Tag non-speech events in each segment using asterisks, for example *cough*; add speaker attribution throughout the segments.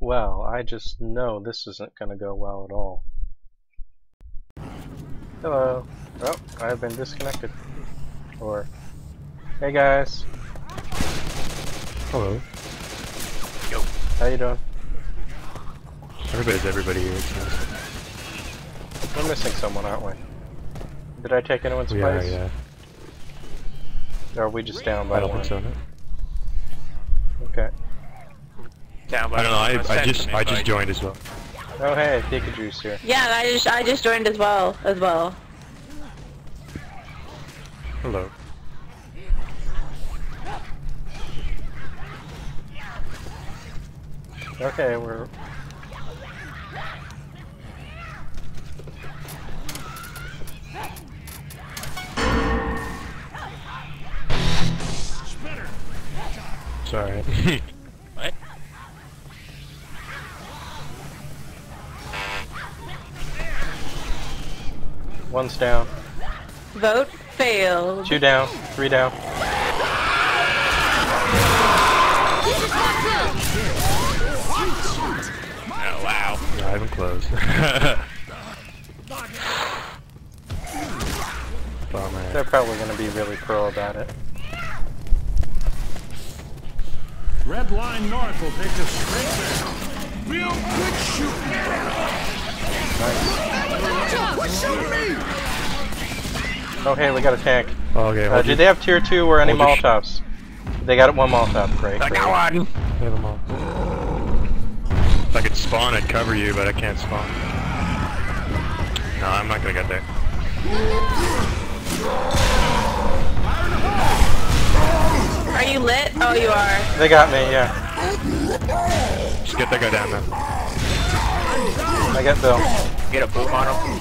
Speaker 1: Well, I just know this isn't gonna go well at all. Hello. Oh, I've been disconnected. Or, hey guys,
Speaker 2: Hello. Yo.
Speaker 1: how you doing?
Speaker 2: Everybody's everybody here, it.
Speaker 1: We're missing someone, aren't we? Did I take anyone's
Speaker 2: We are,
Speaker 1: place?
Speaker 2: yeah.
Speaker 1: Or are we just down by
Speaker 2: I don't
Speaker 1: one?
Speaker 2: think so, no.
Speaker 1: Okay.
Speaker 3: Down by
Speaker 2: I don't know, I, I just
Speaker 3: me,
Speaker 2: I just joined as well.
Speaker 1: Oh hey, Pikachu's here.
Speaker 4: Yeah, and I just I just joined as well as well.
Speaker 2: Hello.
Speaker 1: Okay, we're...
Speaker 2: Sorry. *laughs*
Speaker 1: One's down.
Speaker 4: Vote failed.
Speaker 1: Two down. Three down.
Speaker 3: Oh wow.
Speaker 2: yeah, I haven't closed. *laughs* Bummer.
Speaker 1: They're probably gonna be really pro about it.
Speaker 5: Red line north will take us straight there. Real quick shooting.
Speaker 1: Oh hey, we got a tank.
Speaker 2: Okay,
Speaker 1: Uh, do
Speaker 2: your-
Speaker 1: they have tier 2 or any
Speaker 2: hold
Speaker 1: Molotovs? They got one Molotov, great.
Speaker 3: I got one.
Speaker 2: we have them all. If I could spawn, I'd cover you, but I can't spawn. No, I'm not gonna get there.
Speaker 4: Are you lit? Oh, you are.
Speaker 1: They got me, yeah.
Speaker 2: Just get that guy down, man.
Speaker 1: I got Bill.
Speaker 3: Get a boom on him.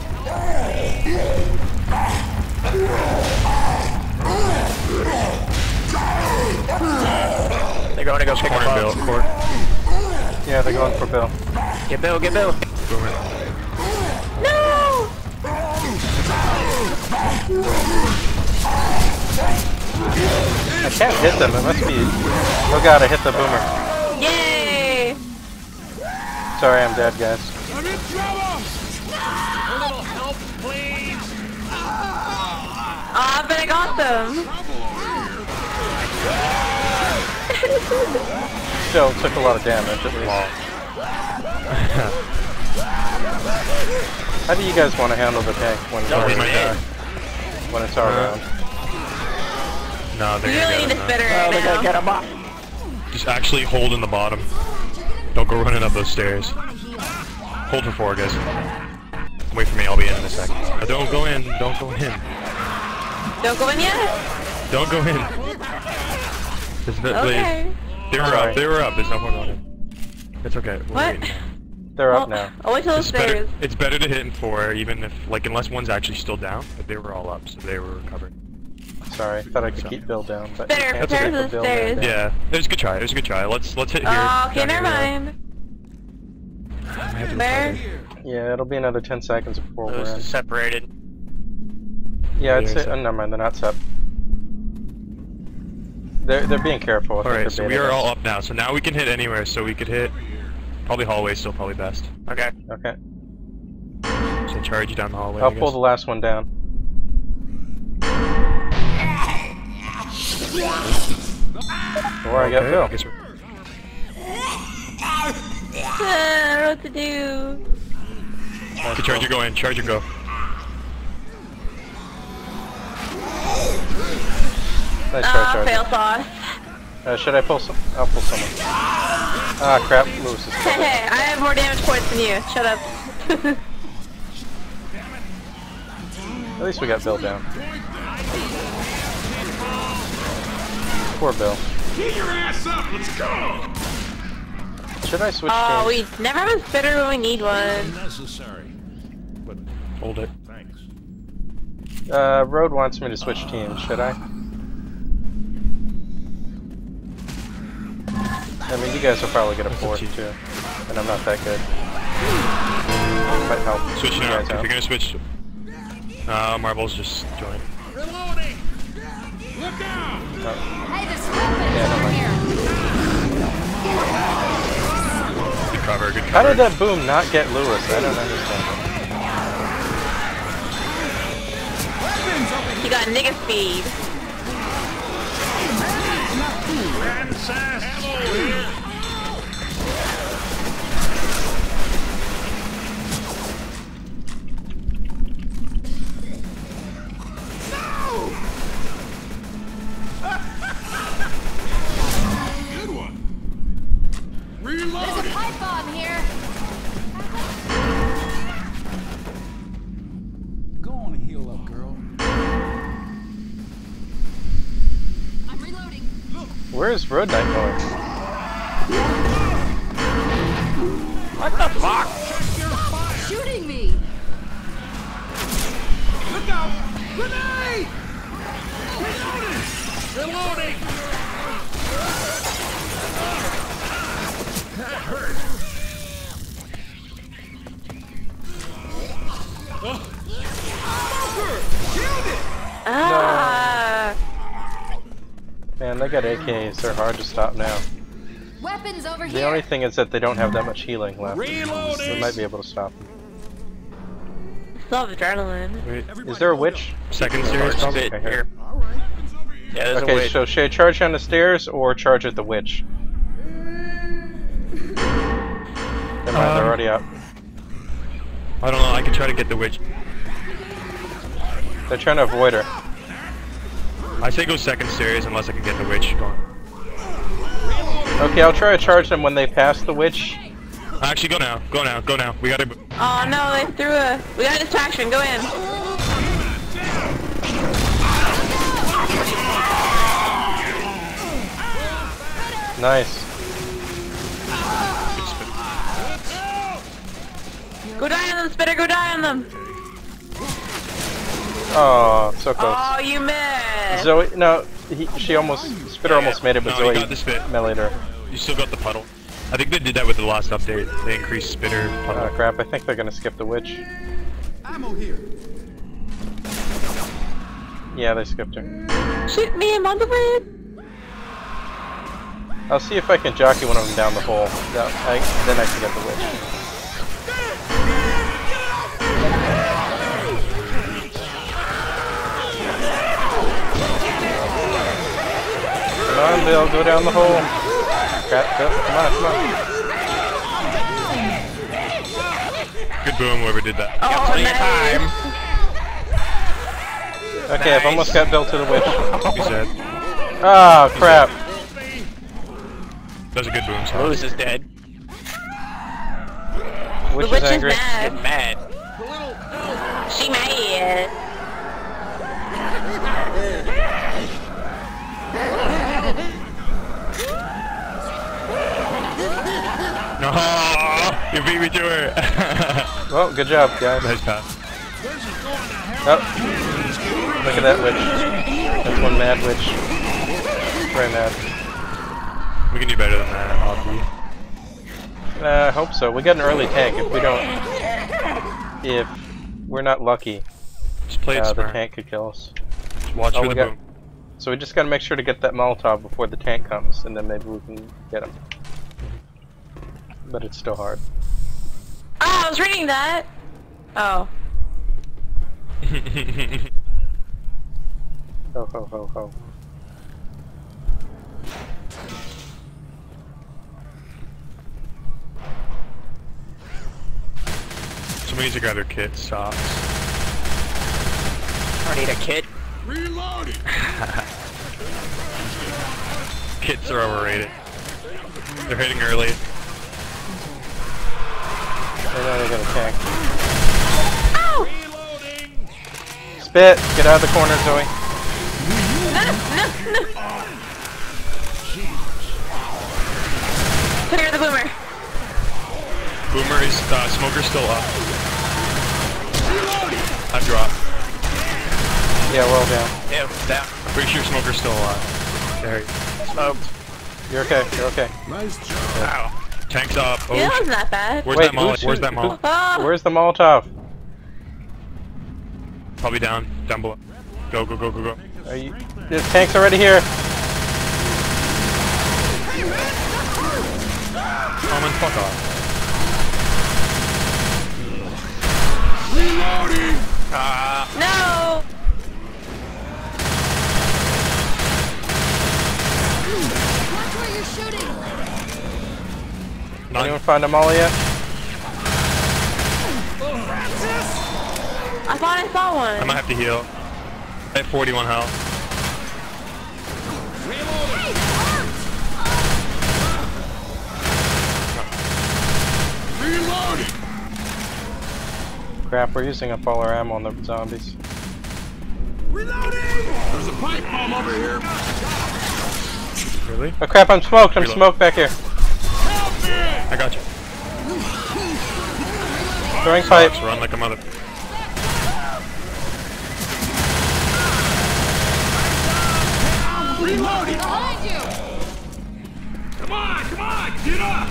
Speaker 3: They're going to go pick
Speaker 2: Corner
Speaker 3: him
Speaker 2: Bill. Court.
Speaker 1: Yeah, they're going for Bill.
Speaker 3: Get Bill, get Bill.
Speaker 2: Boomer.
Speaker 4: No!
Speaker 1: I can't hit them, it must be... Oh god, I hit the boomer.
Speaker 4: Yay!
Speaker 1: Sorry, I'm dead, guys.
Speaker 5: I'm in trouble.
Speaker 4: Aw, but I got them.
Speaker 1: Still took a lot of damage, at least. How do you guys want to handle the tank when it's,
Speaker 3: Don't
Speaker 1: our,
Speaker 2: He
Speaker 1: when it's our
Speaker 2: Uh,
Speaker 1: round?
Speaker 2: No, they're
Speaker 4: You
Speaker 2: gonna
Speaker 4: really need a
Speaker 2: him.
Speaker 4: spitter right
Speaker 3: They're going to get
Speaker 4: now.
Speaker 3: him up.
Speaker 2: Just actually hold in the bottom. Don't go running up those stairs. Hold for four, guys. Wait for me, I'll be in in a second. Uh, don't go in, don't go in.
Speaker 4: Don't go in yet?
Speaker 2: Don't go in. There's no,
Speaker 4: Okay.
Speaker 2: They, they were
Speaker 1: Sorry.
Speaker 2: up, they were up, there's no point going in. It's okay. We're
Speaker 4: What?
Speaker 2: waiting.
Speaker 1: They're up
Speaker 4: oh,
Speaker 1: now.
Speaker 4: I'll wait till the
Speaker 2: It's better,
Speaker 4: stairs.
Speaker 2: it's better to hit in four, even if, like, unless one's actually still down, but they were all up, so they were recovered.
Speaker 1: Sorry, I thought I could
Speaker 2: So-
Speaker 1: keep Bill down, but
Speaker 4: Better
Speaker 1: you can't
Speaker 4: prepare for the
Speaker 1: Bill
Speaker 4: stairs.
Speaker 1: down.
Speaker 2: Yeah, it was a good try, it was a good try. Let's, let's hit here.
Speaker 4: Oh, okay, never
Speaker 2: here.
Speaker 4: mind.
Speaker 2: I have to
Speaker 4: There.
Speaker 1: Yeah, it'll be another 10 seconds before we're
Speaker 3: Those
Speaker 1: in.
Speaker 3: are separated.
Speaker 1: Yeah, I'd
Speaker 2: Yeah,
Speaker 1: say. Oh, never mind, they're not sep. They're, they're being careful.
Speaker 2: Alright, so we are all up now, so now we can hit anywhere, so we could hit... Probably hallway still probably best.
Speaker 3: Okay.
Speaker 1: Okay.
Speaker 2: So charge down the hallway,
Speaker 1: I'll
Speaker 2: I
Speaker 1: pull the last one down. Or I got
Speaker 2: Okay,
Speaker 1: Bill.
Speaker 2: I guess we're-
Speaker 4: Ah, *laughs* I don't know what to do.
Speaker 2: Okay, Charger go in, Charger go.
Speaker 1: Nice try,
Speaker 4: Ah,
Speaker 1: Charger.
Speaker 4: fail sauce.
Speaker 1: Uh, should I pull some? I'll pull someone. Ah, crap. Louis is
Speaker 4: Hey, hey, I have more damage points than you. Shut up.
Speaker 1: At least we got Bill down. Poor Bill.
Speaker 5: Get your ass up. Let's go.
Speaker 1: Should I switch
Speaker 4: oh,
Speaker 1: teams?
Speaker 4: we never have a spitter when we need one.
Speaker 5: Necessary. But
Speaker 2: Hold it.
Speaker 5: Thanks.
Speaker 1: Uh, Road wants me to switch teams. Should I? I mean, you guys will probably get a
Speaker 2: That's up
Speaker 1: fourth
Speaker 2: to
Speaker 1: too, and I'm not that good. Might help.
Speaker 2: Switch
Speaker 1: you
Speaker 2: now,
Speaker 1: guys
Speaker 2: if
Speaker 1: out.
Speaker 2: you're gonna switch... Uh, Marbles just join.
Speaker 5: Reloading. Look out.
Speaker 1: Oh,
Speaker 6: Hey, there's weapons
Speaker 1: Yeah,
Speaker 6: over here.
Speaker 2: You cover, good
Speaker 1: How
Speaker 2: cover.
Speaker 1: did that boom not get Louis? I don't understand.
Speaker 4: He got nigga speed.
Speaker 5: Good one.
Speaker 6: There's a
Speaker 5: Reloading.
Speaker 6: pipe bomb here.
Speaker 1: Where is Road Knight going?
Speaker 3: What the fuck?
Speaker 6: Shooting me.
Speaker 5: Look out. Grenade. Reloading.
Speaker 1: Man, they got AKs. They're hard to stop now.
Speaker 6: Weapons over
Speaker 1: The
Speaker 6: here.
Speaker 1: only thing is that they don't have that much healing left. We
Speaker 5: Reloading.
Speaker 1: might be able to stop them.
Speaker 4: Still have adrenaline.
Speaker 2: Wait,
Speaker 1: Is there a witch?
Speaker 2: second series probably?
Speaker 1: Okay, here.
Speaker 3: here.
Speaker 5: All right. Weapons over here.
Speaker 3: Yeah, there's a
Speaker 1: Okay, so should I charge down the stairs or charge at the witch? Never mind, they're
Speaker 2: Um,
Speaker 1: already up.
Speaker 2: I don't know, I can try to get the witch.
Speaker 1: They're trying to avoid her.
Speaker 2: I say go second series unless I can get the witch going.
Speaker 1: Okay, I'll try to charge them when they pass the witch.
Speaker 2: Actually, go now, go now, go now. We gotta.
Speaker 4: Oh no, they threw a. We got a distraction. Go in.
Speaker 1: Nice.
Speaker 4: Go die on them, Spitter. Go die on them.
Speaker 1: Oh, so close.
Speaker 4: Oh, you missed.
Speaker 1: Zoe, no, he, she almost, Spitter almost made it, but
Speaker 2: No,
Speaker 1: Zoe
Speaker 2: got the spit.
Speaker 1: meleeed her.
Speaker 2: You still got the puddle. I think they did that with the last update. They increased spitter ah, puddle.
Speaker 1: Oh crap, I think they're gonna skip the witch.
Speaker 7: Ammo here.
Speaker 1: Yeah, they skipped her.
Speaker 4: Shoot me, I'm on the way.
Speaker 1: I'll see if I can jockey one of them down the hole. That, I, then I can get the witch. Come on, Bill, go down the hole. Crap, Bill, come on, come on.
Speaker 2: Good boom, whoever did that.
Speaker 4: Oh,
Speaker 3: Plenty of time.
Speaker 1: Okay, I've almost got Bill to the witch.
Speaker 2: He said.
Speaker 1: Ah, crap.
Speaker 2: That's a good boom. So.
Speaker 3: Louis is dead.
Speaker 1: Witch
Speaker 4: The witch
Speaker 1: is
Speaker 4: is
Speaker 1: angry.
Speaker 3: Get
Speaker 4: mad.
Speaker 3: mad.
Speaker 4: She mad.
Speaker 2: No, *laughs* you beat me to her. *laughs*
Speaker 1: Well, good job, guys.
Speaker 2: nice pass.
Speaker 1: Oh, look at that witch. That's one mad witch. Very mad.
Speaker 2: We can do better than that, Audrey.
Speaker 1: Uh, I hope so. We got an early tank. If we don't, if we're not lucky,
Speaker 2: Just play it
Speaker 1: uh, the tank could kill us.
Speaker 2: Just watch
Speaker 1: Oh,
Speaker 2: for the
Speaker 1: got-
Speaker 2: boom.
Speaker 1: So we just gotta make sure to get that Molotov before the tank comes, and then maybe we can get him. But it's still hard.
Speaker 4: Oh, I was reading that. Oh. *laughs*
Speaker 1: Ho ho ho ho.
Speaker 2: Somebody needs to grab their kit, socks.
Speaker 3: I need a kit.
Speaker 5: Reloading. *laughs*
Speaker 2: Kits are overrated. They're hitting early.
Speaker 1: They know they got a tank.
Speaker 4: Oh!
Speaker 5: Reloading.
Speaker 1: Spit! Get out of the corner, Zoe.
Speaker 4: No, no, no. Clear the boomer.
Speaker 2: Boomer is, uh, smoker's still up. I dropped.
Speaker 1: Yeah, well down.
Speaker 3: Ew, down.
Speaker 2: Pretty sure smoker's still alive. There.
Speaker 3: Smoked.
Speaker 1: You're okay. You're okay.
Speaker 5: Nice job.
Speaker 3: Ow.
Speaker 2: Tanks up. Oh.
Speaker 4: Yeah, that was not bad.
Speaker 2: Where's
Speaker 1: Wait,
Speaker 2: that
Speaker 1: Molotov?
Speaker 2: Where's that Molotov?
Speaker 4: Ah.
Speaker 1: Where's the Molotov?
Speaker 2: Probably down, down below. Go, go, go, go, go.
Speaker 1: Are you... The tank's already here.
Speaker 2: Common, fuck off.
Speaker 5: Reloading! Ah.
Speaker 4: No!
Speaker 6: Watch where you're shooting!
Speaker 2: Not-
Speaker 1: Anyone find a molly yet?
Speaker 4: I thought I saw one.
Speaker 2: I might have to heal. I have 41 health.
Speaker 5: Reloading!
Speaker 1: Crap, we're using up all our ammo on the zombies.
Speaker 5: Reloading! There's a pipe bomb over here.
Speaker 2: Really?
Speaker 1: Oh crap, I'm smoked! I'm
Speaker 2: Reload.
Speaker 1: smoked back here.
Speaker 2: I got you.
Speaker 1: Throwing pipe.
Speaker 2: Run like a mother.
Speaker 5: Reloading!
Speaker 6: Behind you.
Speaker 5: Come on, come on, get up!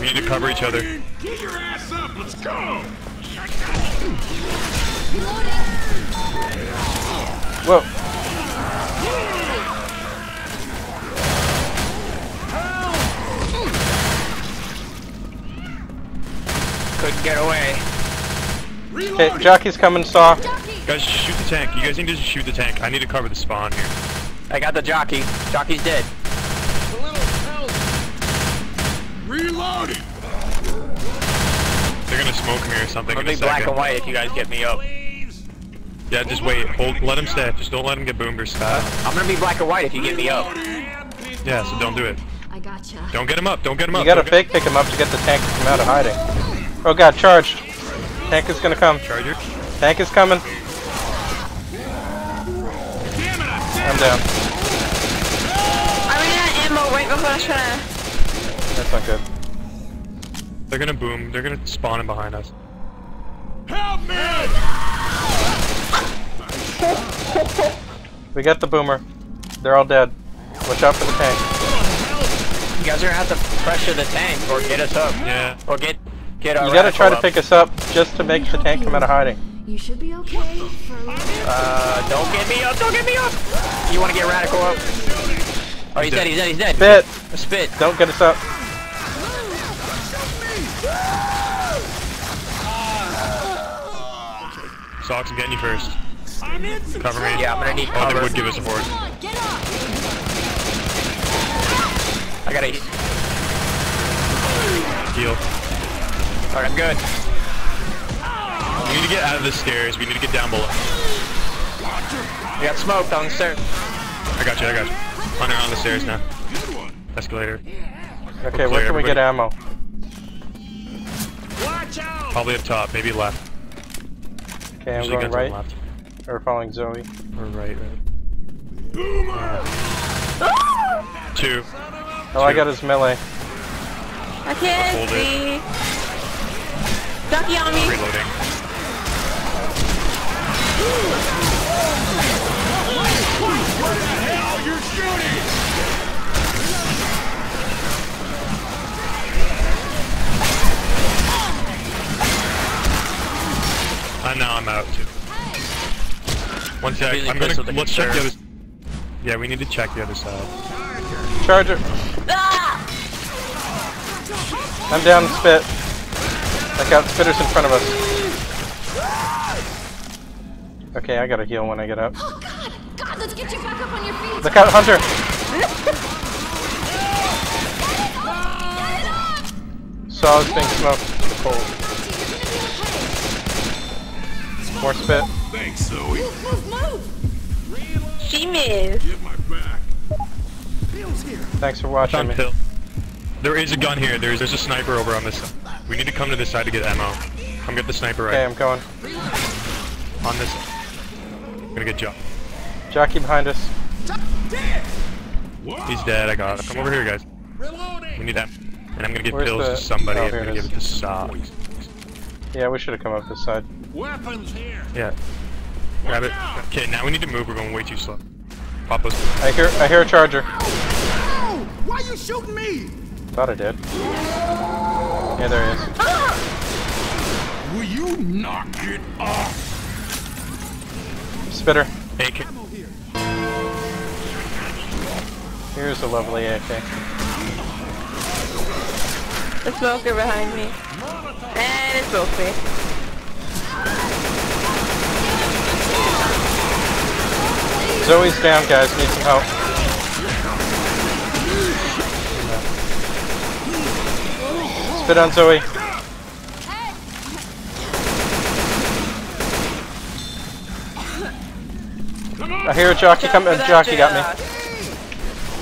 Speaker 2: We need to cover each other.
Speaker 5: Get your ass up, let's go!
Speaker 1: Whoa.
Speaker 3: Couldn't get away.
Speaker 1: Okay, jockey's coming, saw.
Speaker 6: Jockey.
Speaker 2: Guys, shoot the tank. You guys need to just shoot the tank. I need to cover the spawn here.
Speaker 3: I got the jockey. Jockey's dead.
Speaker 5: Reloading!
Speaker 2: They're gonna smoke me or something
Speaker 3: I'll
Speaker 2: in a
Speaker 3: be black and white if you guys get me up.
Speaker 2: Yeah, just wait. Hold. Let him stay. Just don't let him get boomed or uh, spat.
Speaker 3: I'm gonna be black and white if you get me up.
Speaker 2: Yeah, so don't do it.
Speaker 6: I gotcha.
Speaker 2: Don't get him up. Don't get him up.
Speaker 1: You gotta
Speaker 2: Don't
Speaker 1: fake pick him up to get the tank to come out of hiding. Oh god, charged. Tank is gonna come.
Speaker 2: Charger.
Speaker 1: Tank is coming. I'm down.
Speaker 4: I ran out of ammo right before I was trying to...
Speaker 1: That's not good.
Speaker 2: They're gonna boom. They're gonna spawn in behind us.
Speaker 5: Help me!
Speaker 1: We got the boomer. They're all dead. Watch out for the tank.
Speaker 3: You guys are gonna have to pressure the tank or get us up.
Speaker 2: Yeah.
Speaker 3: Or get get a
Speaker 1: You gotta try to
Speaker 3: up.
Speaker 1: pick us up just to make the tank come out of hiding.
Speaker 6: You should be okay for a little bit.
Speaker 3: Uh, don't get me up! Don't get me up! You wanna get radical up? Oh, he's dead. He's dead. He's dead.
Speaker 1: Spit!
Speaker 3: Spit.
Speaker 1: Don't get us up.
Speaker 2: Socks, I'm getting you first.
Speaker 5: I'm in some
Speaker 2: Cover me.
Speaker 3: Yeah, I'm gonna need
Speaker 2: Oh, they
Speaker 3: cover.
Speaker 2: would give us a forward.
Speaker 6: Come get up.
Speaker 3: I gotta.
Speaker 2: Heal.
Speaker 3: Alright, I'm good.
Speaker 2: We need to get out of the stairs. We need to get down below.
Speaker 3: We got smoked on the stairs.
Speaker 2: I got you. I got you. Running on the stairs now. Escalator.
Speaker 1: Okay,
Speaker 2: We're
Speaker 1: where
Speaker 2: clear,
Speaker 1: can we get ammo?
Speaker 5: Watch out!
Speaker 2: Probably up top. Maybe left.
Speaker 1: Okay, I'm
Speaker 2: Usually
Speaker 1: going right.
Speaker 2: left.
Speaker 1: Or following Zoe.
Speaker 2: Or right, right.
Speaker 5: Boomer!
Speaker 2: Two.
Speaker 1: All I got is melee.
Speaker 4: I can't
Speaker 2: Hold it.
Speaker 4: see. Ducky on me.
Speaker 2: Reloading.
Speaker 5: Hell, you're shooting!
Speaker 2: Uh, now I'm out too. One sec. I'm gonna.
Speaker 3: pissed with the
Speaker 2: Let's check the other. Yeah, we need to check the other side.
Speaker 1: Charger!
Speaker 4: Ah!
Speaker 1: I'm down in spit. Look out, spitter's in front of us. Okay, I gotta heal when I get up.
Speaker 6: Oh god! God, let's get you back up on your feet.
Speaker 1: Look out, Hunter! Saw's being smoked. Cold. More spit.
Speaker 5: Thanks, Zoe.
Speaker 6: Move, move, move!
Speaker 4: She missed.
Speaker 5: Get my back.
Speaker 7: Bill's here.
Speaker 1: Thanks for watching me.
Speaker 2: There is a gun here. There's there's a sniper over on this side. We need to come to this side to get ammo. Come get the sniper
Speaker 1: Okay, I'm going.
Speaker 2: on this. I'm gonna get Jock.
Speaker 1: Jockey behind us.
Speaker 2: He's dead. I got him. Come over here, guys. We need that. And I'm gonna give
Speaker 1: Where's
Speaker 2: pills
Speaker 1: the-
Speaker 2: to somebody.
Speaker 1: oh,
Speaker 2: I'm gonna
Speaker 1: it
Speaker 2: give it to Sock.
Speaker 1: Yeah, we should have come up this side.
Speaker 5: Weapons here.
Speaker 2: Yeah. Grab it. Okay, now we need to move. We're going way too slow. Pop those.
Speaker 1: I hear I hear a charger.
Speaker 7: Oh, why are you shooting me?
Speaker 1: Thought I did. Yeah, there he is.
Speaker 5: Will you knock it off?
Speaker 1: Spitter.
Speaker 2: AK.
Speaker 1: Here's a lovely AK.
Speaker 4: The smoker behind me. And it's both me.
Speaker 1: Zoe's down, guys. Need some help. Spit on Zoe. I hear a jockey
Speaker 4: Jump
Speaker 1: coming.
Speaker 4: for that
Speaker 1: Jockey got me.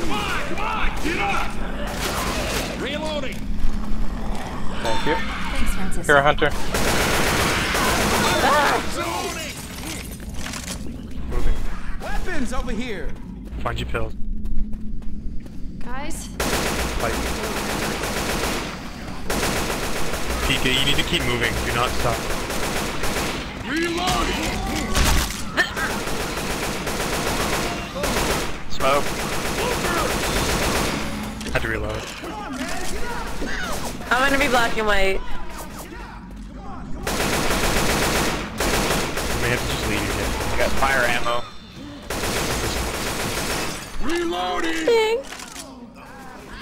Speaker 5: Come on, come on, get up! Reloading.
Speaker 1: Thank you.
Speaker 6: Thanks, Francis.
Speaker 1: Here, a hunter.
Speaker 2: Moving.
Speaker 7: Weapons over here.
Speaker 2: Find your pills.
Speaker 6: Guys,
Speaker 2: Fight. Pika, you need to keep moving. Do not stop.
Speaker 5: Reloading.
Speaker 3: Smoke.
Speaker 2: Had to reload.
Speaker 4: I'm gonna be black and white.
Speaker 2: You may have to just leave here.
Speaker 3: I got fire ammo.
Speaker 5: Reloading.
Speaker 4: Ding.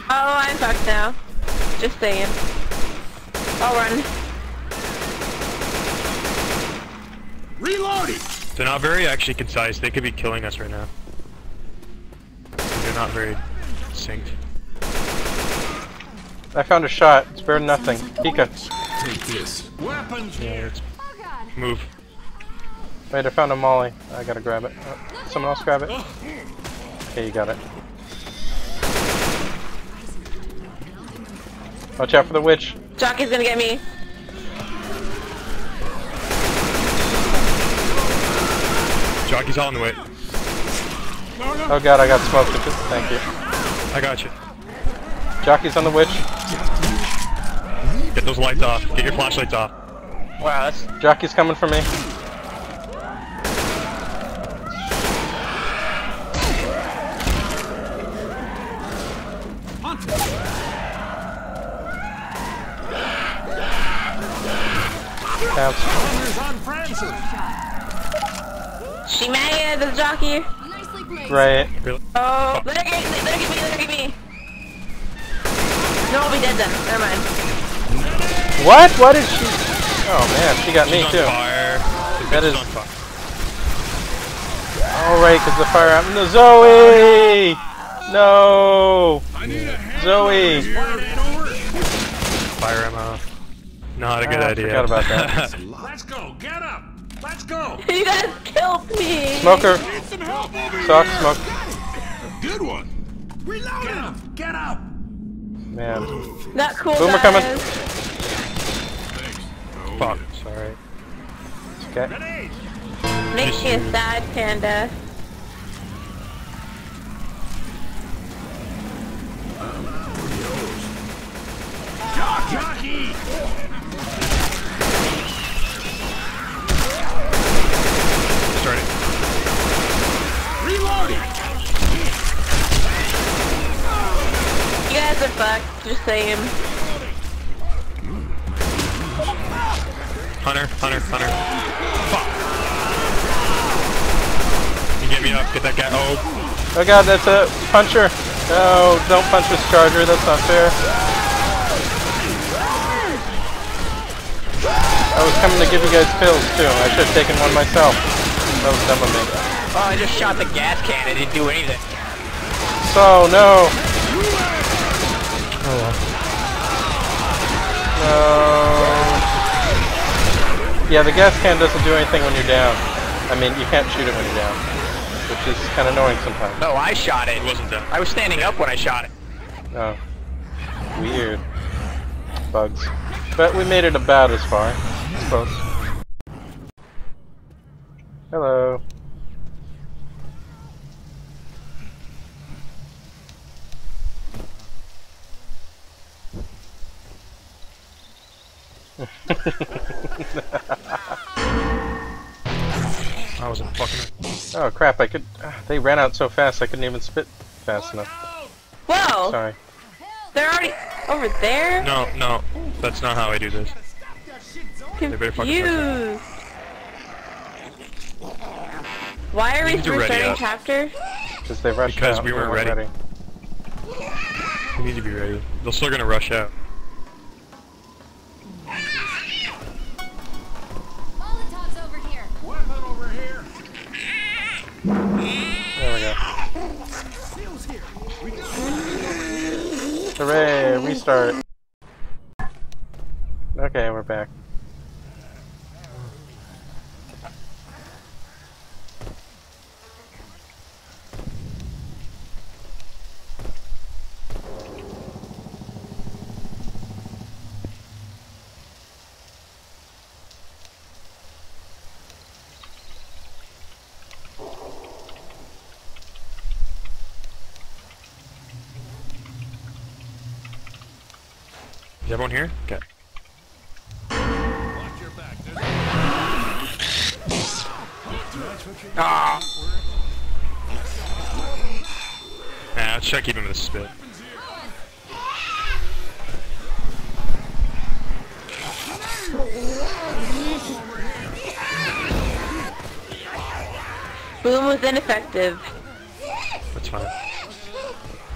Speaker 4: Oh, I'm fucked now. Just saying. I'll run.
Speaker 5: Reloading.
Speaker 2: They're not very actually concise. They could be killing us right now. They're not very synced.
Speaker 1: I found a shot. It's better than nothing. Pika.
Speaker 5: Take this. Weapons
Speaker 2: Yeah,
Speaker 5: here.
Speaker 2: let's
Speaker 6: oh
Speaker 2: move.
Speaker 1: Wait, I found a molly. I gotta grab it. Oh, someone else grab it. Oh. Okay, you got it. Watch out for the witch.
Speaker 4: Jockey's gonna get me.
Speaker 2: Jockey's on the way.
Speaker 1: Oh god, I got smoked. Thank you.
Speaker 2: I got you.
Speaker 1: Jockey's on the witch.
Speaker 2: Get those lights off. Get your flashlights off.
Speaker 3: Wow, that's
Speaker 1: Jockey's coming for me. Bounce.
Speaker 5: Hunters on Francis.
Speaker 4: She mad the jockey.
Speaker 6: Nicely played.
Speaker 2: Really?
Speaker 4: Oh, let her get me, let her get me, let her get me. No, I'll be dead then. Never mind.
Speaker 1: What? What did she? Oh man, she got me
Speaker 2: She's on
Speaker 1: too.
Speaker 2: fire. The
Speaker 1: That
Speaker 2: bitch
Speaker 1: is-
Speaker 2: on fire.
Speaker 1: All right, because the fire out. No, Zoe! No,
Speaker 5: I need a hand.
Speaker 1: Zoe.
Speaker 2: Fire ammo. Not a good
Speaker 1: Ah, I
Speaker 2: idea.
Speaker 1: forgot about that. *laughs*
Speaker 5: Let's go. Get up. Let's go. *laughs*
Speaker 4: You guys killed me.
Speaker 1: Smoker,
Speaker 5: Need some help over
Speaker 1: sock, smoke.
Speaker 5: Good one. Reload him. Get up.
Speaker 1: Man,
Speaker 4: Not cool,
Speaker 1: Boomer
Speaker 4: guys.
Speaker 1: coming.
Speaker 5: Thanks.
Speaker 2: Fuck.
Speaker 1: sorry. It's okay.
Speaker 5: Grenade.
Speaker 4: Make me a sad panda.
Speaker 5: Jockey.
Speaker 2: Start it.
Speaker 5: Reloading.
Speaker 4: You guys are fucked. Just saying.
Speaker 2: Hunter, Hunter, Hunter. Fuck. You get me up. Get that guy. Oh,
Speaker 1: Oh god, that's a puncher. No, don't punch this charger. That's not fair. I was coming to give you guys pills too. I should have taken one myself. That was dumb of me.
Speaker 3: Oh, I just shot the gas can. It didn't do anything.
Speaker 1: So no. Oh, No. Yeah, the gas can doesn't do anything when you're down. I mean, you can't shoot it when you're down, which is kind of annoying sometimes.
Speaker 3: No, I shot it.
Speaker 2: it wasn't done.
Speaker 3: I was standing up when I shot it.
Speaker 1: Oh. Weird. Bugs. But we made it about as far. Close. Hello. *laughs*
Speaker 2: I wasn't fucking.
Speaker 1: Oh crap, I could. They ran out so fast I couldn't even spit fast enough.
Speaker 4: Whoa!
Speaker 1: Sorry.
Speaker 4: They're already over there?
Speaker 2: No, no, that's not how I do this.
Speaker 4: Confused. Why are we
Speaker 2: need to
Speaker 4: restarting chapter?
Speaker 1: Because they rushed
Speaker 2: Because
Speaker 1: out.
Speaker 2: we
Speaker 1: They
Speaker 2: weren't ready. We need to be ready. They're still gonna rush out.
Speaker 1: Hooray, restart. Okay, we're back.
Speaker 2: Is everyone here? Okay. Ah! Nah, let's try to keep him in the spit.
Speaker 4: Boom was ineffective.
Speaker 2: That's fine.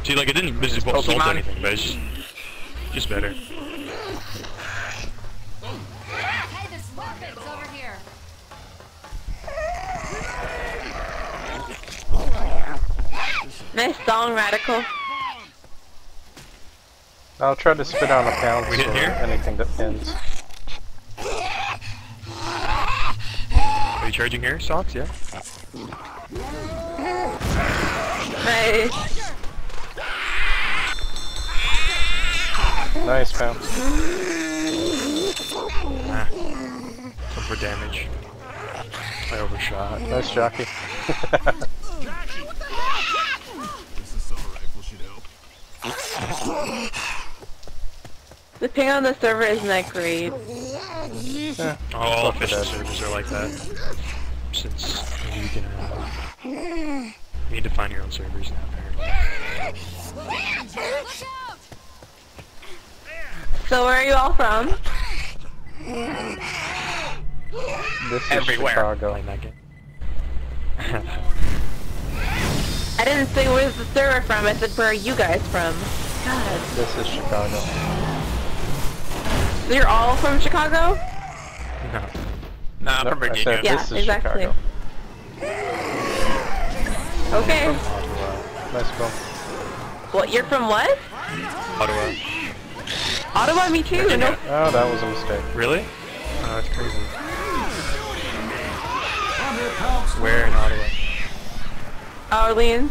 Speaker 2: See, like, it didn't result
Speaker 3: Pokemon.
Speaker 2: anything, but it's just, just better.
Speaker 6: Hey, there's weapons over here.
Speaker 4: Nice Radical.
Speaker 1: I'll try to spit on a pounce
Speaker 2: We hit
Speaker 1: or anything that pins.
Speaker 2: Are you charging here, Socks? Yeah?
Speaker 4: Nice.
Speaker 1: Nice pounce.
Speaker 2: Ah. Some for damage. I overshot.
Speaker 1: Nice jockey. *laughs*
Speaker 4: The ping on the server isn't that great.
Speaker 2: Oh, all
Speaker 1: Fuck
Speaker 2: official servers are like that. Since a week and a half. You uh, need to find your own servers now, apparently.
Speaker 4: So where are you all from?
Speaker 1: This is
Speaker 3: Everywhere.
Speaker 1: Chicago.
Speaker 2: Playing that.
Speaker 4: I didn't say where's the server from, I said where are you guys from? God.
Speaker 1: This is Chicago.
Speaker 4: So you're all from Chicago?
Speaker 2: no.
Speaker 3: Nah,
Speaker 1: Nope,
Speaker 3: from
Speaker 1: I
Speaker 3: Virginia.
Speaker 1: said
Speaker 4: Yeah,
Speaker 1: this is
Speaker 4: exactly.
Speaker 1: Chicago.
Speaker 4: Okay.
Speaker 1: Ottawa. Nice film.
Speaker 4: What, you're from what?
Speaker 2: Ottawa.
Speaker 4: Ottawa, me too. No,
Speaker 1: Oh, that was a mistake.
Speaker 2: Really? Oh, that's crazy. Where in Ottawa?
Speaker 4: Orleans.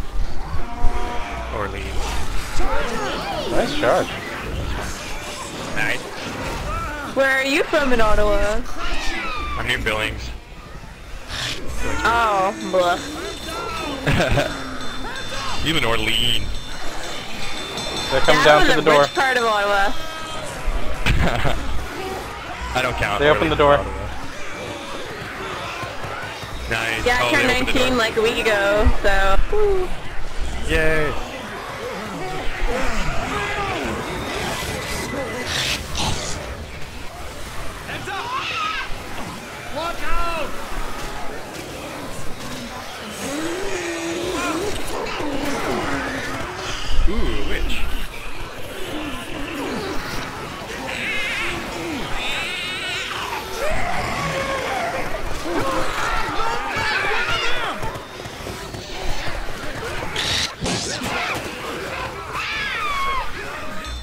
Speaker 2: Orleans.
Speaker 1: Nice charge.
Speaker 2: Nice.
Speaker 4: Where are you from in Ottawa?
Speaker 2: I'm near Billings.
Speaker 4: Oh, blah. *laughs*
Speaker 2: You live in Orleans.
Speaker 1: They come
Speaker 4: That
Speaker 1: down
Speaker 4: was
Speaker 1: to
Speaker 4: a
Speaker 1: the door.
Speaker 4: rich part of Ottawa. *laughs*
Speaker 2: I don't count.
Speaker 1: They opened the door.
Speaker 2: Nice.
Speaker 4: Yeah,
Speaker 2: Oh,
Speaker 4: I
Speaker 2: they
Speaker 4: turned 19 like a week ago, so. Woo.
Speaker 2: Yay. Witch.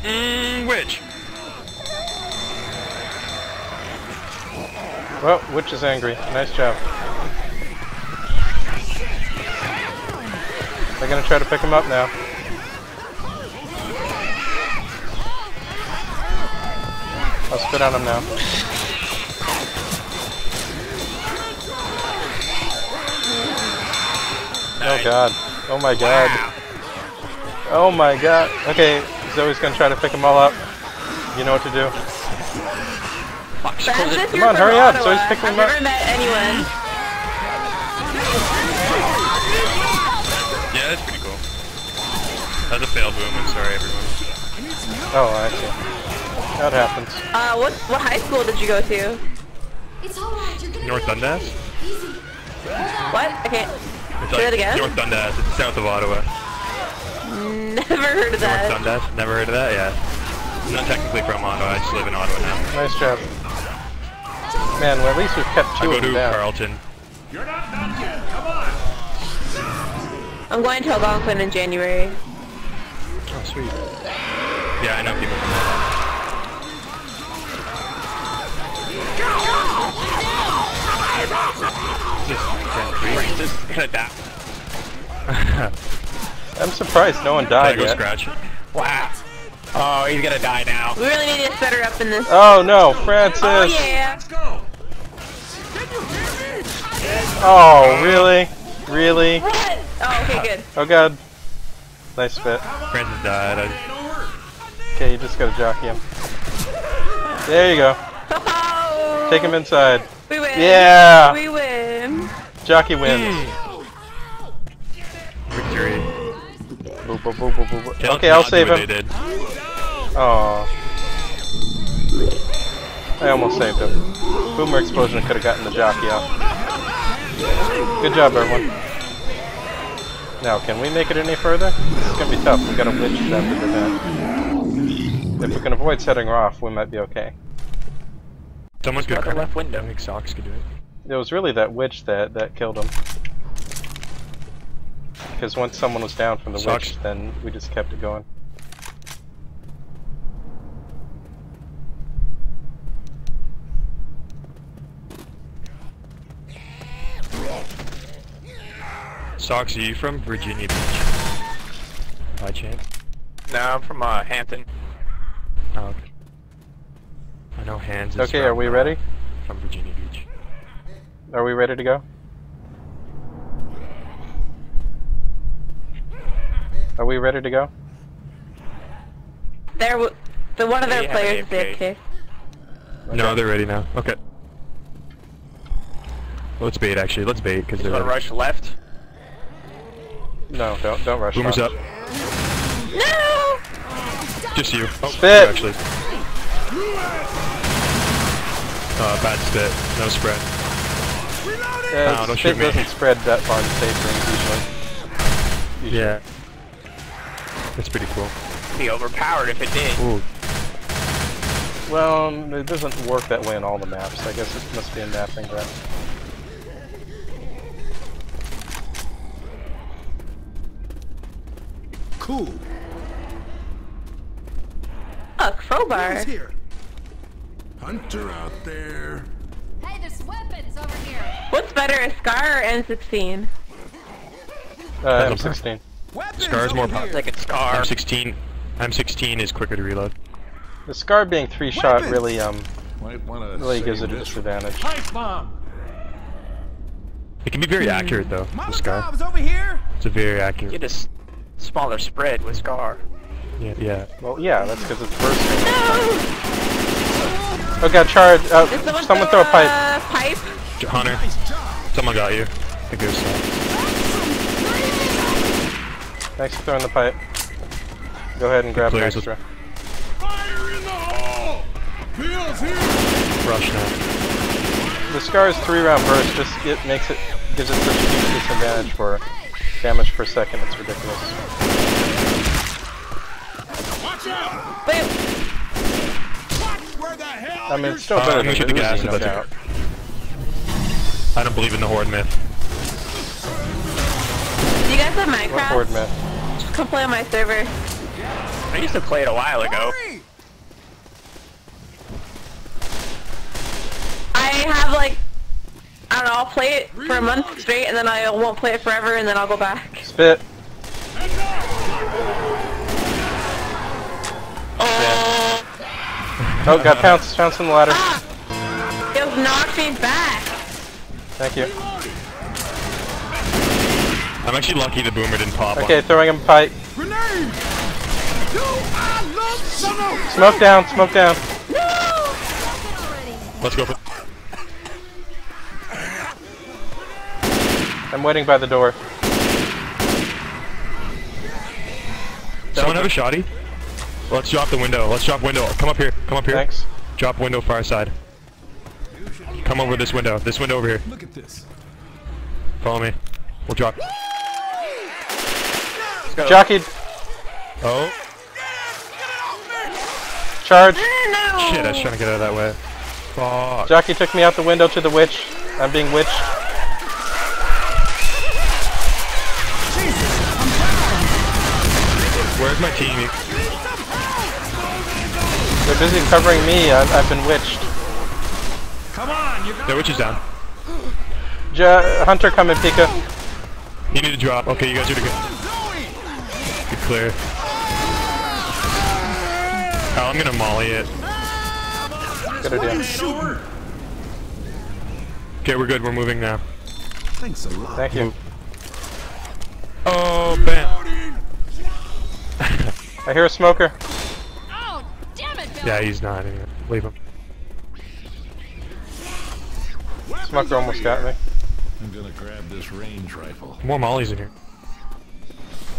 Speaker 2: Mmm, witch.
Speaker 1: Well, Witch is angry. Nice job. They're gonna try to pick him up now. I'll on him now. Oh god. Oh my god. Oh my god. Okay, Zoe's gonna try to pick them all up. You know what to do.
Speaker 2: Fuck, she closed
Speaker 4: Francis,
Speaker 2: it.
Speaker 1: Come on,
Speaker 4: from
Speaker 1: hurry up,
Speaker 4: Ottawa.
Speaker 1: so he's picking
Speaker 4: I've
Speaker 1: them up.
Speaker 4: never met anyone.
Speaker 2: Yeah, that's pretty cool. That's a fail boom. I'm sorry, everyone.
Speaker 1: Oh, I see. That happens.
Speaker 4: Uh, what what high school did you go to?
Speaker 6: It's alright, you're gonna
Speaker 2: North
Speaker 6: be okay.
Speaker 2: Dundas?
Speaker 4: What? I can't.
Speaker 2: It's
Speaker 4: Say that again?
Speaker 2: North Dundas. It's south of Ottawa. *laughs*
Speaker 4: Never heard of
Speaker 2: North
Speaker 4: that.
Speaker 2: Dundas. Never heard of that? Yeah. I'm not technically from Ottawa. I just live in Ottawa now.
Speaker 1: Nice job. Man, well, at least we've kept
Speaker 2: I
Speaker 1: two
Speaker 2: go
Speaker 1: of
Speaker 2: to
Speaker 1: them down.
Speaker 2: Carleton.
Speaker 5: You're not done yet. Come on.
Speaker 4: I'm going to Algonquin in January.
Speaker 2: Oh, sweet. Yeah, I know people from that.
Speaker 3: Francis is gonna die.
Speaker 1: I'm surprised no one
Speaker 2: Can I
Speaker 1: died
Speaker 2: go
Speaker 1: yet.
Speaker 2: scratch?
Speaker 3: Wow. Oh, he's gonna die now.
Speaker 4: We really need to get better up in this.
Speaker 1: Oh no, Francis!
Speaker 4: Oh yeah.
Speaker 5: Let's go.
Speaker 1: Oh, really? Really?
Speaker 4: What? Oh, okay, good.
Speaker 1: Oh god. Nice fit.
Speaker 2: Francis died. I,
Speaker 1: Okay, you just gotta jockey him. There you go. *laughs*
Speaker 4: Oh,
Speaker 1: Take him inside.
Speaker 4: we win.
Speaker 1: Yeah!
Speaker 4: We win.
Speaker 1: Jockey wins. Hmm.
Speaker 2: victory.
Speaker 1: Boop, boop, boop, boop, boop, boop.
Speaker 2: Tell
Speaker 1: Okay, I'll save him.
Speaker 2: Did.
Speaker 1: Oh. I almost saved him. Boomer explosion could have gotten the jockey out. Good job, everyone. Now, can we make it any further? This is gonna be tough. We gotta witch them to prevent. If we can avoid setting her off, we might be okay.
Speaker 2: Someone's good.
Speaker 3: Out the left window.
Speaker 2: I think Socks could do it.
Speaker 1: It was really that witch that that killed him. Because once someone was down from the
Speaker 2: Sucks.
Speaker 1: witch, then we just kept it going.
Speaker 2: Socks, are you from Virginia Beach? By chance?
Speaker 3: No, I'm from uh, Hampton.
Speaker 2: Oh, okay. I know Hans is
Speaker 1: Okay,
Speaker 2: from,
Speaker 1: are we
Speaker 2: uh,
Speaker 1: ready?
Speaker 2: From Virginia Beach.
Speaker 1: Are we ready to go? Are we ready to go?
Speaker 4: There, w- the one of their
Speaker 3: They
Speaker 4: players
Speaker 3: an
Speaker 4: did.
Speaker 3: AFK.
Speaker 4: Okay.
Speaker 2: No, they're ready now. Okay. Let's bait actually. Let's bait because they're
Speaker 3: gonna
Speaker 2: ready.
Speaker 3: rush left.
Speaker 1: No, don't don't rush.
Speaker 2: Boomer's
Speaker 1: off.
Speaker 2: up.
Speaker 4: No.
Speaker 2: Just you. Oh,
Speaker 1: Spit.
Speaker 2: you actually. Uh, bad spit. No spread.
Speaker 1: Yeah,
Speaker 2: No, don't
Speaker 1: spit
Speaker 2: shoot me.
Speaker 1: doesn't spread that far in safe rings usually.
Speaker 2: Yeah. That's pretty cool.
Speaker 3: Be overpowered if it did.
Speaker 2: Ooh.
Speaker 1: Well, um, it doesn't work that way in all the maps. I guess it must be a mapping graph.
Speaker 7: Cool.
Speaker 4: A crowbar.
Speaker 7: Who's here? Hunter out there.
Speaker 4: What's better, a Scar or M16?
Speaker 1: Uh, M16.
Speaker 7: Weapons
Speaker 2: Scar's
Speaker 7: over
Speaker 2: more
Speaker 7: here.
Speaker 2: popular.
Speaker 3: Like a scar.
Speaker 2: M16. M16 is quicker to reload.
Speaker 1: The Scar being three shot
Speaker 7: Weapons!
Speaker 1: really um really gives it a
Speaker 7: this
Speaker 1: disadvantage.
Speaker 5: Pipe bomb.
Speaker 2: It can be very accurate though. The scar.
Speaker 7: Molotovs over here.
Speaker 2: It's a very accurate.
Speaker 3: Get a s- smaller spread with scar.
Speaker 2: Yeah. Yeah.
Speaker 1: Well, yeah, that's because it's bursting.
Speaker 4: No.
Speaker 1: Oh god, charge! Uh,
Speaker 4: Did someone,
Speaker 1: someone throw a pipe.
Speaker 4: a pipe?
Speaker 2: J- Hunter.
Speaker 7: Nice job.
Speaker 2: Someone got you. I think it was Socks.
Speaker 1: Thanks for throwing the pipe. Go ahead and grab an
Speaker 2: clears with-
Speaker 1: extra.
Speaker 5: Fire in the hole. Bill's here.
Speaker 2: Rush now.
Speaker 1: The Scar's three round burst just it makes it gives it such a huge disadvantage for damage per second. It's ridiculous.
Speaker 5: Watch out.
Speaker 4: Wait,
Speaker 5: Where the hell?
Speaker 1: I mean, it's still
Speaker 2: Uh,
Speaker 1: better
Speaker 2: I'm
Speaker 1: than
Speaker 2: shoot
Speaker 1: the
Speaker 2: the gas
Speaker 1: no doubt.
Speaker 2: I don't believe in the horde myth.
Speaker 4: do you guys have
Speaker 1: What
Speaker 4: Minecraft?
Speaker 1: horde myth?
Speaker 4: Come play on my server.
Speaker 3: I used to play it a while ago.
Speaker 7: Hurry.
Speaker 4: I have like, I don't know, I'll play it for a month straight and then I won't play it forever and then I'll go back.
Speaker 1: Spit. Oh, Oh, got pounced. Pounced on the ladder.
Speaker 4: It knocked me back.
Speaker 1: Thank you.
Speaker 2: I'm actually lucky the boomer didn't pop.
Speaker 1: Okay, throwing him a pipe.
Speaker 7: Grenade. Do I love summer?
Speaker 1: Smoke down. Smoke down.
Speaker 2: Let's go for.
Speaker 1: I'm waiting by the door.
Speaker 2: Someone have a shoddy? Let's drop the window. Let's drop window. Come up here. Come up here.
Speaker 1: Thanks.
Speaker 2: Drop window far side. Come over this window. This window over here.
Speaker 7: Look at this.
Speaker 2: Follow me. We'll drop.
Speaker 1: Jockeyed.
Speaker 2: Oh
Speaker 1: Charge.
Speaker 4: No.
Speaker 2: shit! I was trying to get out of that way. Fuck.
Speaker 1: Jockey took me out the window to the witch. I'm being witched.
Speaker 2: Where's my team?
Speaker 1: They're busy covering me. I've, I've been witched.
Speaker 5: Come on, you got
Speaker 2: The witch is down.
Speaker 1: Ja Hunter coming, Pika.
Speaker 2: You need to drop. Okay, you guys are good. Good clear. Oh, I'm gonna molly it.
Speaker 1: Good idea.
Speaker 7: Shooter.
Speaker 2: Okay, we're good. We're moving now.
Speaker 7: Thanks a lot.
Speaker 1: Thank you.
Speaker 2: Oh, bam.
Speaker 1: I hear a smoker.
Speaker 6: Oh, damn it, Bill.
Speaker 2: Yeah, he's not. Anyway. Leave him.
Speaker 1: Smoker almost got me.
Speaker 7: I'm gonna grab this range rifle.
Speaker 2: More mollies in here.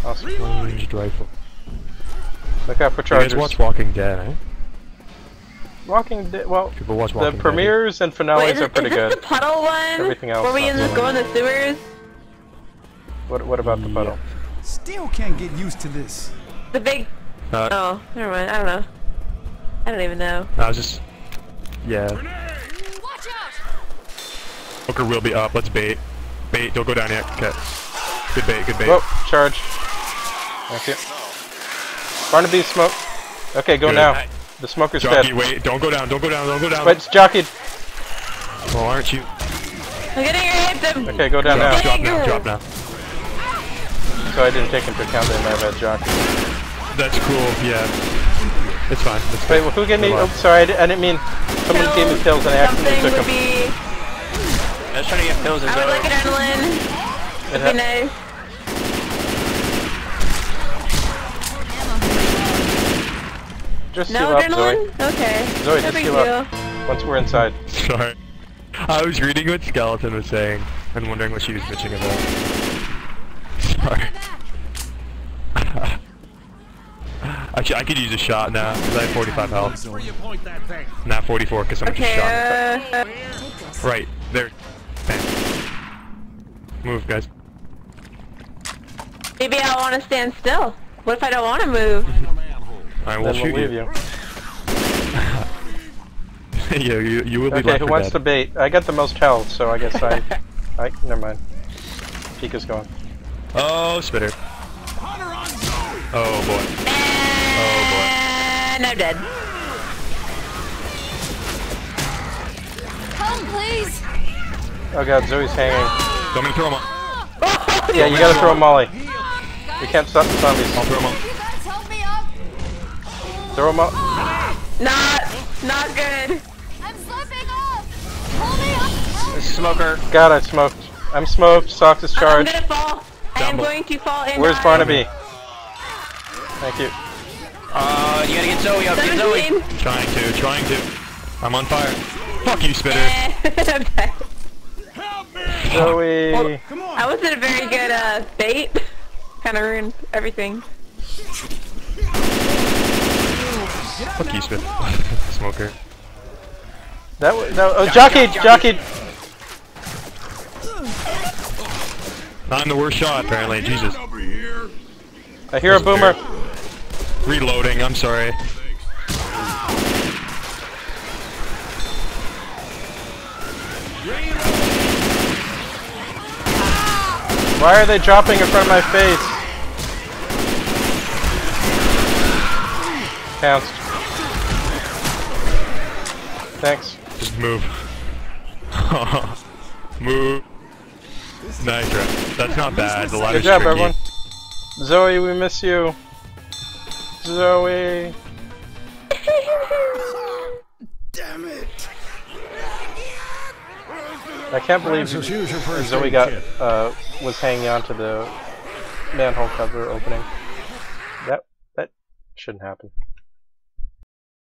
Speaker 1: Awesome.
Speaker 2: Ranged rifle.
Speaker 1: Look out for chargers.
Speaker 2: You guys watch Walking Dead, eh?
Speaker 1: Walking Dead. Well,
Speaker 2: People watch
Speaker 1: the
Speaker 2: Walking Dead.
Speaker 1: premieres and
Speaker 4: Wait,
Speaker 1: finales
Speaker 4: is,
Speaker 1: are
Speaker 4: it,
Speaker 1: pretty
Speaker 4: is this
Speaker 1: good.
Speaker 4: the puddle one?
Speaker 1: Everything else
Speaker 4: Where we in
Speaker 1: not
Speaker 4: the, go in the sewers?
Speaker 1: What What about the puddle?
Speaker 8: Still can't get used to this.
Speaker 4: The big...
Speaker 2: Uh,
Speaker 4: Oh, never mind. I don't know. I don't even know.
Speaker 2: I was just. Yeah.
Speaker 6: Watch out.
Speaker 2: Hooker will be up. Let's bait. Bait. Don't go down yet. Okay. Good bait. Good bait.
Speaker 1: Whoa, charge. Thank you. Barnaby smoke. Okay, go
Speaker 2: Good.
Speaker 1: now. The smoker's
Speaker 2: Jockey,
Speaker 1: dead.
Speaker 2: wait. Don't go down. Don't go down. Don't go down.
Speaker 1: Wait, it's jockeyed.
Speaker 2: Well, oh, aren't you?
Speaker 4: I'm getting your hits.
Speaker 1: Okay, go down
Speaker 2: Drop,
Speaker 1: now.
Speaker 2: drop now. Drop now.
Speaker 1: So I didn't take into account they might have had jockey.
Speaker 2: That's cool. Yeah. It's fine. It's
Speaker 1: Wait,
Speaker 2: fine.
Speaker 1: well, who gave me?
Speaker 2: Come
Speaker 1: Oh, sorry, I, didn't mean. Someone gave me pills and I accidentally
Speaker 4: Something
Speaker 1: took
Speaker 4: would
Speaker 1: them.
Speaker 4: be...
Speaker 3: I was trying to get pills as
Speaker 4: I would
Speaker 3: well.
Speaker 4: like adrenaline.
Speaker 1: It
Speaker 4: It'd
Speaker 1: ha-
Speaker 4: be nice.
Speaker 1: Just
Speaker 4: No
Speaker 1: heal up,
Speaker 4: Zoey. Okay.
Speaker 1: Zoey,
Speaker 4: no
Speaker 1: just
Speaker 4: big
Speaker 1: heal up. Once we're inside.
Speaker 2: Sorry. I was reading what Skeleton was saying and wondering what she was bitching about. Sorry. Actually, I could use a shot now because I have 45 health.
Speaker 5: where you point that thing.
Speaker 2: Not 44 because someone just shot.
Speaker 4: Okay, uh,
Speaker 2: Right, there. Bam. Move, guys.
Speaker 4: maybe I want to stand still. What if I don't want to move?
Speaker 2: I will
Speaker 1: Then
Speaker 2: shoot
Speaker 1: we'll leave
Speaker 2: you.
Speaker 1: you. *laughs*
Speaker 2: yeah, you, you will be
Speaker 1: Okay,
Speaker 2: left
Speaker 1: who wants
Speaker 2: dead.
Speaker 1: to bait? I got the most health, so I guess I. *laughs* I never mind. Pika's gone.
Speaker 2: Oh, spitter. Oh boy. Uh, oh
Speaker 4: And I'm dead.
Speaker 6: Come, please.
Speaker 1: Oh god, Zoey's hanging.
Speaker 2: boy. Don't me throw him up.
Speaker 1: Yeah, you gotta throw a molly. You can't stop the zombies.
Speaker 2: I'll
Speaker 1: zombies.
Speaker 2: throw him up.
Speaker 6: You guys help me up.
Speaker 1: Throw them up.
Speaker 4: Not, not good.
Speaker 6: I'm slipping up. Pull me up.
Speaker 3: Smoker.
Speaker 1: God, I smoked. I'm smoked. Socks is
Speaker 4: I'm
Speaker 1: charged.
Speaker 4: gonna fall. I am going to fall in.
Speaker 1: Where's. Barnaby? Thank you.
Speaker 3: Uh, you gotta get Zoey up. Get
Speaker 4: Zoey.
Speaker 2: Trying to, trying to. I'm on fire. Fuck you, spitter. *laughs*
Speaker 4: I'm dead.
Speaker 1: Zoey.
Speaker 4: I wasn't a very good uh, bait. *laughs* Kind of ruined everything.
Speaker 2: Fuck you, spitter. *laughs* Smoker.
Speaker 1: That was no. Oh, jockeyed, jockeyed.
Speaker 2: Not in the worst shot, apparently. Jesus.
Speaker 7: Over here.
Speaker 1: I hear a boomer.
Speaker 2: Reloading, I'm sorry.
Speaker 1: Why are they dropping in front of my face? Pounced. Thanks.
Speaker 2: Just move. *laughs* move. Nice, right. That's not bad. The ladder's
Speaker 1: Good job,
Speaker 2: tricky.
Speaker 1: everyone. Zoey, we miss you. Zoey.
Speaker 7: Damn it.
Speaker 1: I can't believe
Speaker 5: Francis, first Zoey
Speaker 1: got uh was hanging on to the manhole cover opening. That that shouldn't happen.